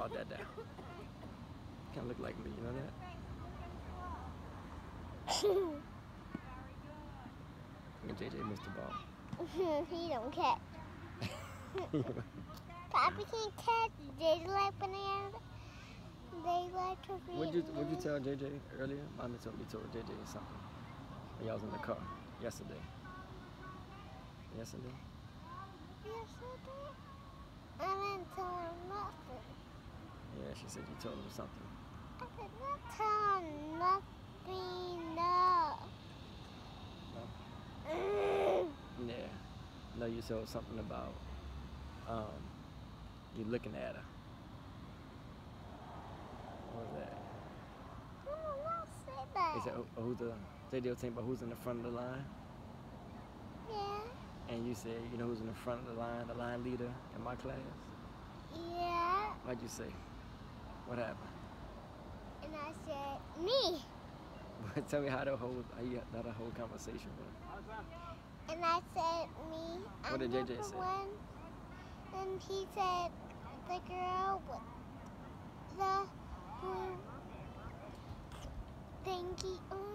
about that down. Kind of look like me, you know that? At JJ missed the ball. he don't catch. Papi can't catch. They like banana. They like to read. What'd you What'd you tell JJ earlier? Mommy told me told JJ something when y'all was in the car yesterday. Yesterday. Yesterday? I didn't tell him nothing. Yeah, she said you told her something. I did not tell nothing. No. Yeah. No, you told something about um you looking at her. What was that? I not say that. Oh, who's the was saying about who's in the front of the line, Yeah. and you said, you know who's in the front of the line, the line leader in my class. Yeah. What'd you say? What happened? And I said, me. Tell me how the whole how you how the whole conversation went. And I said, me. I'm What did JJ say? one. And he said, the girl with the blue thingy